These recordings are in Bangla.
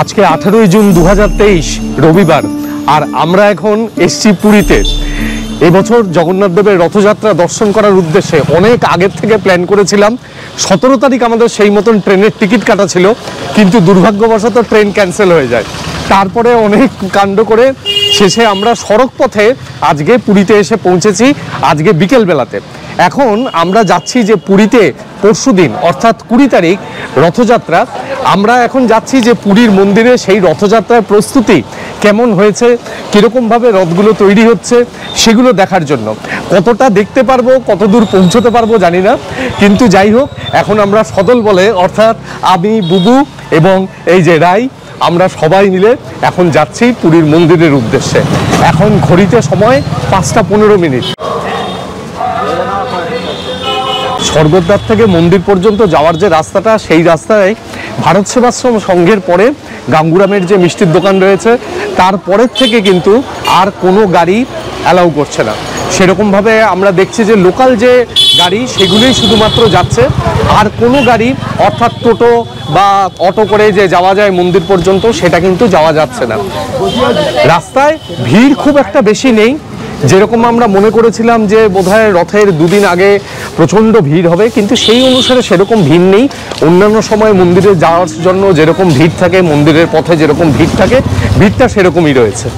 আজকে আঠেরোই জুন দু হাজার তেইশ, রবিবার। আর আমরা এখন এসছি পুরীতে। এবছর জগন্নাথ দেবের রথযাত্রা দর্শন করার উদ্দেশ্যে অনেক আগের থেকে প্ল্যান করেছিলাম। সতেরো তারিখ আমাদের সেই মতন ট্রেনের টিকিট কাটা ছিল, কিন্তু দুর্ভাগ্যবশত ট্রেন ক্যান্সেল হয়ে যায়। তারপরে অনেক কাণ্ড করে শেষে আমরা সড়ক পথে আজকে পুরীতে এসে পৌঁছেছি, আজকে বিকেলবেলাতে। এখন আমরা যাচ্ছি যে পুরীতে পরশু দিন, অর্থাৎ কুড়ি তারিখ, রথযাত্রা। আমরা এখন যাচ্ছি যে পুরীর মন্দিরে, সেই রথযাত্রার প্রস্তুতি কেমন হয়েছে, কীরকমভাবে রথগুলো তৈরি হচ্ছে, সেগুলো দেখার জন্য। কতটা দেখতে পারব কত দূর পৌঁছতে পারব জানি না, কিন্তু যাই হোক, এখন আমরা সদল বলে, অর্থাৎ আমি, বুবু এবং এই যে রাই, আমরা সবাই মিলে এখন যাচ্ছি পুরীর মন্দিরের উদ্দেশ্যে। এখন ঘড়িতে সময় পাঁচটা পনেরো মিনিট। স্বর্গদ্বার থেকে মন্দির পর্যন্ত যাওয়ার যে রাস্তাটা, সেই রাস্তায় ভারত সেবাশ্রম সংঘের পরে গাঙ্গুরামের যে মিষ্টির দোকান রয়েছে তারপরের থেকে কিন্তু আর কোনো গাড়ি অ্যালাউ করছে না। সেরকমভাবে আমরা দেখছি যে লোকাল যে গাড়ি, সেগুলোই শুধুমাত্র যাচ্ছে। আর কোনো গাড়ি অর্থাৎ টোটো বা অটো করে যে যাওয়া যায় মন্দির পর্যন্ত, সেটা কিন্তু যাওয়া যাচ্ছে না। রাস্তায় ভিড় খুব একটা বেশি নেই। যেরকম আমরা মনে করেছিলাম যে বোধহয় রথের দুদিন আগে প্রচণ্ড ভিড় হবে, কিন্তু সেই অনুসারে সেরকম ভিড় নেই। অন্যান্য সময় মন্দিরে যাওয়ার জন্য যেরকম ভিড় থাকে, মন্দিরের পথে যেরকম ভিড় থাকে, ভিড়টা সেরকমই রয়েছে।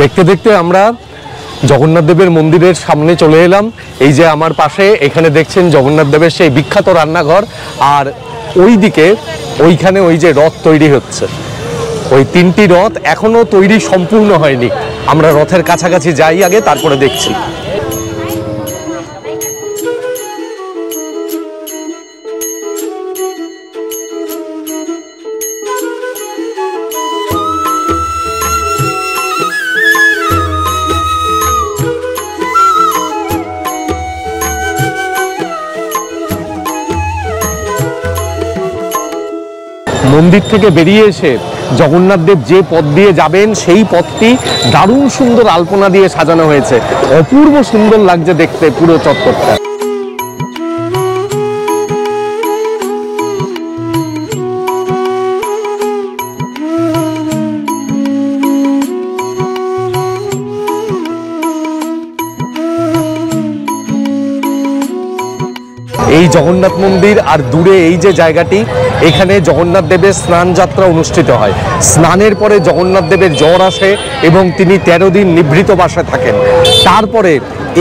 দেখতে দেখতে আমরা জগন্নাথ দেবের মন্দিরের সামনে চলে এলাম। এই যে আমার পাশে, এখানে দেখছেন জগন্নাথ দেবের সেই বিখ্যাত রান্নাঘর। আর ওই দিকে ওইখানে ওই যে রথ তৈরি হচ্ছে। ওই তিনটি রথ এখনও তৈরি সম্পূর্ণ হয়নি। আমরা রথের কাছাকাছি যাই আগে, তারপরে দেখছি। মন্দির থেকে বেরিয়ে এসে জগন্নাথদেব যে পথ দিয়ে যাবেন, সেই পথটি দারুণ সুন্দর আলপনা দিয়ে সাজানো হয়েছে। অপূর্ব সুন্দর লাগছে দেখতে পুরো চত্বরটা। এই জগন্নাথ মন্দির আর দূরে এই যে জায়গাটি এখানে জগন্নাথ দেবের স্নান যাত্রা অনুষ্ঠিত হয়। স্নানের পরে জগন্নাথ দেবের জ্বর আসে এবং তিনি তেরো দিন নিভৃত বাসে থাকেন। তারপরে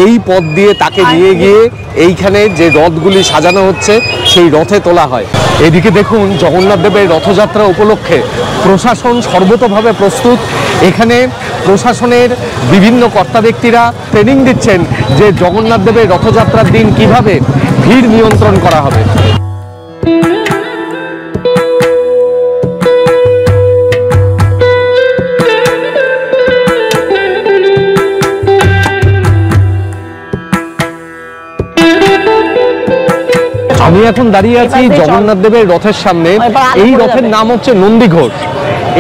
এই পথ দিয়ে তাকে নিয়ে গিয়ে এইখানে যে রথগুলি সাজানো হচ্ছে সেই রথে তোলা হয়। এদিকে দেখুন জগন্নাথ দেবের রথযাত্রা উপলক্ষে প্রশাসন সর্বতভাবে প্রস্তুত। এখানে প্রশাসনের বিভিন্ন কর্তা ব্যক্তিরা ট্রেনিং দিচ্ছেন যে জগন্নাথ দেবের রথযাত্রার দিন কীভাবে ভিড় নিয়ন্ত্রণ করা হবে। আমি এখন দাঁড়িয়ে আছি জগন্নাথ দেবের রথের সামনে। এই রথের নাম হচ্ছে নন্দী ঘোষ।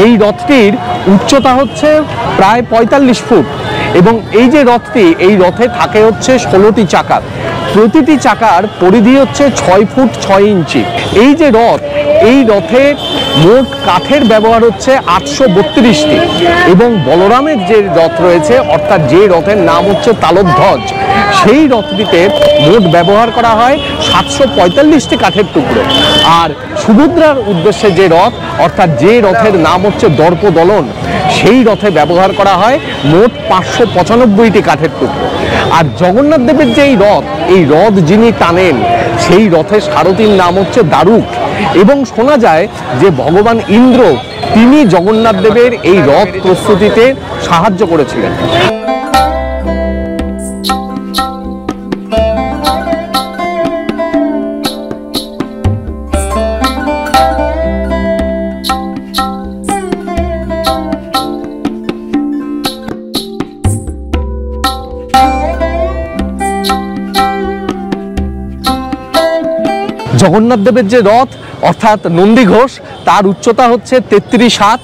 এই রথটির উচ্চতা হচ্ছে প্রায় পঁয়তাল্লিশ ফুট এবং এই যে রথটি এই রথে থাকে হচ্ছে ষোলোটি চাকা প্রতিটি চাকার পরিধি হচ্ছে ছয় ফুট ছয় ইঞ্চি। এই যে রথ, এই রথে মোট কাঠের ব্যবহার হচ্ছে আটশো বত্রিশটি। এবং বলরামের যে রথ রয়েছে, অর্থাৎ যে রথের নাম হচ্ছে তালধ্বজ সেই রথটিতে মোট ব্যবহার করা হয় সাতশো পঁয়তাল্লিশটি কাঠের টুকরো। আর সুভদ্রার উদ্দেশ্যে যে রথ, অর্থাৎ যে রথের নাম হচ্ছে দর্পদলন, সেই রথে ব্যবহার করা হয় মোট পাঁচশো পঁচানব্বইটি কাঠের টুকরো। আর জগন্নাথ দেবের যে এই রথ এই রথ যিনি টানেন, সেই রথের সারথীর নাম হচ্ছে দারুক। এবং শোনা যায় যে ভগবান ইন্দ্র তিনি জগন্নাথ দেবের এই রথ প্রস্তুতিতে সাহায্য করেছিলেন। জগন্নাথ দেবের যে রথ, অর্থাৎ নন্দী ঘোষ, তার উচ্চতা হচ্ছে তেত্রিশ হাত।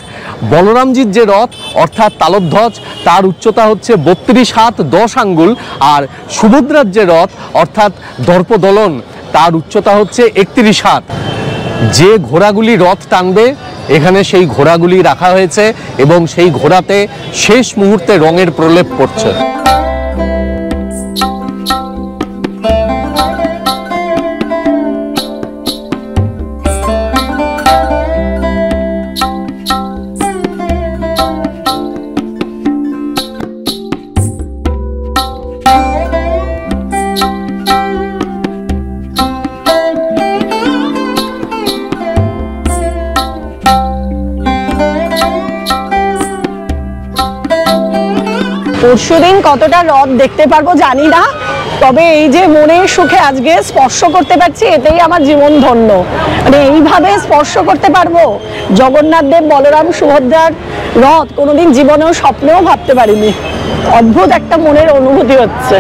বলরামজির যে রথ, অর্থাৎ তালধ্বজ, তার উচ্চতা হচ্ছে বত্রিশ হাত দশ আঙ্গুল। আর সুভদ্রার যে রথ, অর্থাৎ দর্পদলন, তার উচ্চতা হচ্ছে একত্রিশ হাত। যে ঘোড়াগুলি রথ টানবে, এখানে সেই ঘোড়াগুলি রাখা হয়েছে এবং সেই ঘোড়াতে শেষ মুহূর্তে রঙের প্রলেপ পড়ছে। পরশুদিন কতটা রথ দেখতে পারব জানি না। তবে এই যে মনের সুখে আজকে স্পর্শ করতে পারছি এতেই আমার জীবন ধন্য। মানে এইভাবে স্পর্শ করতে পারব? জগন্নাথ দেব, বলরাম, সুভদ্রার রথ কোনোদিন জীবনেও স্বপ্নেও ভাবতে পারিনি। অদ্ভুত একটা মনের অনুভূতি হচ্ছে।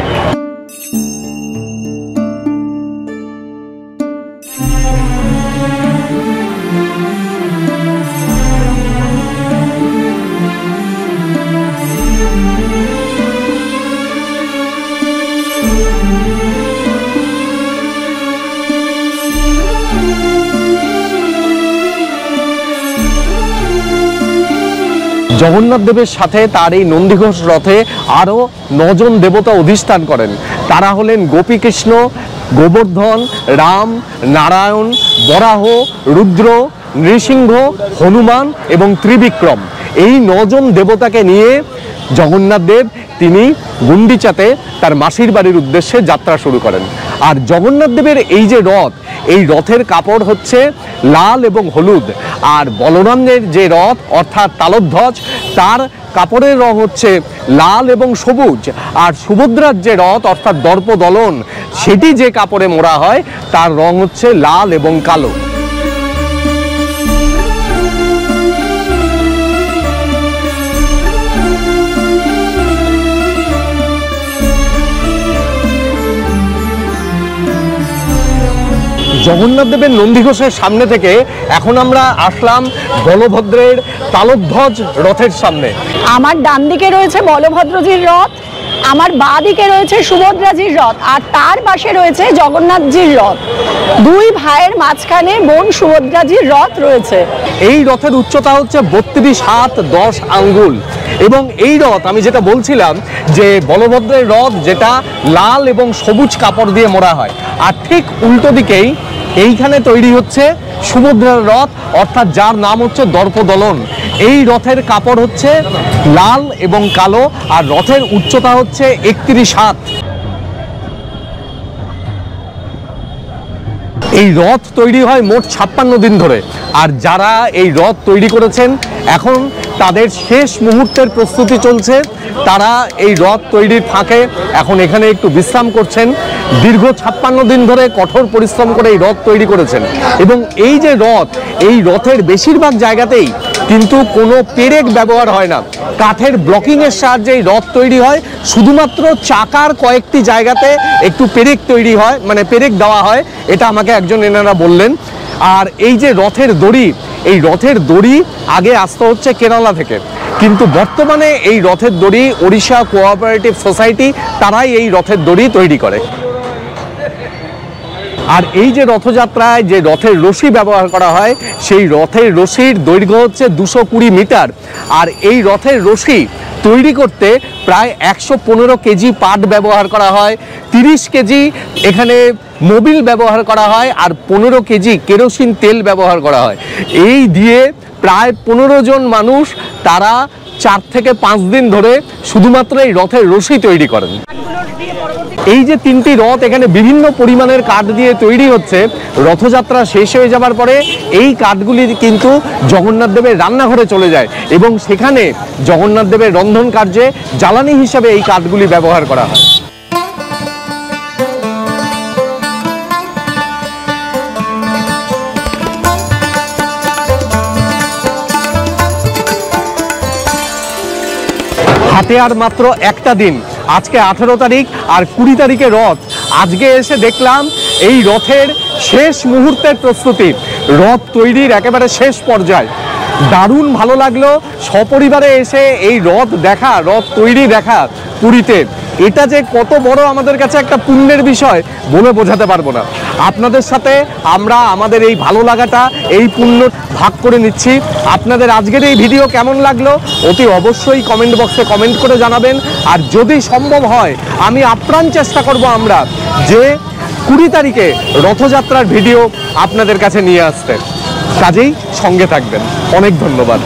জগন্নাথ দেবের সাথে তার এই নন্দীঘোষ রথে আরও নজন দেবতা অধিষ্ঠান করেন। তারা হলেন গোপীকৃষ্ণ, গোবর্ধন, রাম, নারায়ণ, বরাহ, রুদ্র, নৃসিংহ, হনুমান এবং ত্রিবিক্রম। এই নজন দেবতাকে নিয়ে জগন্নাথ দেব তিনি গুন্ডিচাতে তার মাসির বাড়ির উদ্দেশ্যে যাত্রা শুরু করেন। আর জগন্নাথ দেবের এই যে রথ, এই রথের কাপড় হচ্ছে লাল এবং হলুদ। আর বলরামের যে রথ, অর্থাৎ তালধ্বজ, তার কাপড়ের রং হচ্ছে লাল এবং সবুজ। আর সুভদ্রার যে রথ, অর্থাৎ দর্পদলন, সেটি যে কাপড়ে মোড়া হয়, তার রং হচ্ছে লাল এবং কালো। জগন্নাথ দেবের নন্দীঘোষের সামনে থেকে এখন আমরা আসলাম বলভদ্রের তালধ্বজ রথের সামনে। আমার ডান দিকে রয়েছে বলভদ্রজির রথ আমার বাঁ দিকে রয়েছে সুভদ্রাজির রথ আর তার পাশে রয়েছে জগন্নাথজির রথ। দুই ভাইয়ের মাঝখানে বোন সুভদ্রাজির রথ রয়েছে। এই রথের উচ্চতা হচ্ছে বত্রিশ হাত দশ আঙ্গুল। এবং এই রথ আমি যেটা বলছিলাম যে বলভদ্রের রথ যেটা লাল এবং সবুজ কাপড় দিয়ে মোড়া হয়। আর ঠিক উল্টো দিকেই এইখানে তৈরি হচ্ছে সুভদ্রার রথ, অর্থাৎ যার নাম হচ্ছে দর্পদলন। এই রথের কাপড় হচ্ছে লাল এবং কালো, আর রথের উচ্চতা হচ্ছে একত্রিশ হাত। এই রথ তৈরি হয় মোট ছাপ্পান্ন দিন ধরে, আর যারা এই রথ তৈরি করেছেন, এখন তাদের শেষ মুহূর্তের প্রস্তুতি চলছে। তারা এই রথ তৈরির ফাঁকে এখন এখানে একটু বিশ্রাম করছেন। দীর্ঘ ছাপ্পান্ন দিন ধরে কঠোর পরিশ্রম করে এই রথ তৈরি করেছেন। এবং এই যে রথ, এই রথের বেশিরভাগ জায়গাতেই কিন্তু কোনো পেরেক ব্যবহার হয় না। কাঠের ব্লকিং এর সাহায্যে এই রথ তৈরি হয়। শুধুমাত্র চাকার কয়েকটি জায়গাতে একটু পেরেক তৈরি হয় মানে পেরেক দেওয়া হয়। এটা আমাকে একজন এনারা বললেন। আর এই যে রথের দড়ি, এই রথের দড়ি আগে আসতে হচ্ছে কেরালা থেকে। কিন্তু বর্তমানে এই রথের দড়ি ওড়িশা কোঅপারেটিভ সোসাইটি তারাই এই রথের দড়ি তৈরি করে। আর এই যে রথযাত্রায় যে রথের রশি ব্যবহার করা হয়, সেই রথের রশির দৈর্ঘ্য হচ্ছে দুশো কুড়ি মিটার। আর এই রথের রশি তৈরি করতে প্রায় একশো পনেরো কেজি পাট ব্যবহার করা হয়, তিরিশ কেজি এখানে মোবিল ব্যবহার করা হয়, আর পনেরো কেজি কেরোসিন তেল ব্যবহার করা হয়। এই দিয়ে প্রায় পনেরো জন মানুষ তারা চার থেকে পাঁচ দিন ধরে শুধুমাত্র এই রথের রশি তৈরি করেন। এই যে তিনটি রথ এখানে বিভিন্ন পরিমাণের কাঠ দিয়ে তৈরি হচ্ছে, রথযাত্রা শেষ হয়ে যাবার পরে এই কাঠগুলি কিন্তু জগন্নাথ দেবের রান্নাঘরে চলে যায় এবং সেখানে জগন্নাথ দেবের রন্ধন কার্যে জ্বালানি হিসাবে এই কাঠগুলি ব্যবহার করা হয়। হাতে আর মাত্র একটা দিন আজকে আঠেরো তারিখ আর কুড়ি তারিখে রথ। আজকে এসে দেখলাম এই রথের শেষ মুহূর্তের প্রস্তুতি। রথ তৈরির একেবারে শেষ পর্যায়। দারুণ ভালো লাগল। সপরিবারে এসে এই রথ দেখা, রথ তৈরি দেখা পুরীতে। এটা যে কত বড় আমাদের কাছে একটা পুণ্যের বিষয়, বলে বোঝাতে পারব না। আপনাদের সাথে আমরা আমাদের এই ভালো লাগাটা, এই পুণ্য ভাগ করে নিচ্ছি। আপনাদের আজকের এই ভিডিও কেমন লাগল অতি অবশ্যই কমেন্ট বক্সে কমেন্ট করে জানাবেন। আর যদি সম্ভব হয়, আমি আপ্রাণ চেষ্টা করব আমরা যে কুড়ি তারিখে রথযাত্রার ভিডিও আপনাদের কাছে নিয়ে আসতে। কাজেই সঙ্গে থাকবেন। অনেক ধন্যবাদ।